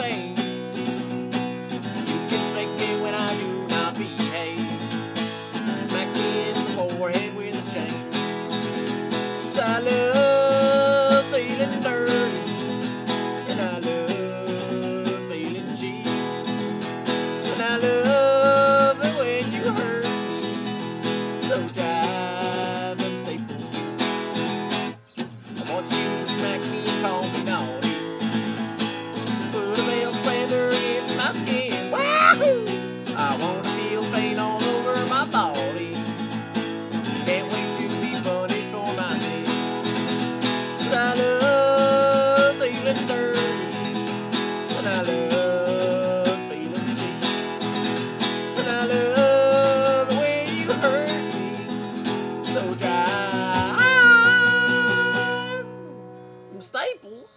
thing. You can smack me when I do not behave. Smack me in the forehead with a chain. Cause I love feeling dirty. And I love feeling cheap. And I love And I love. And I love the way you hurt me. So drive Staples.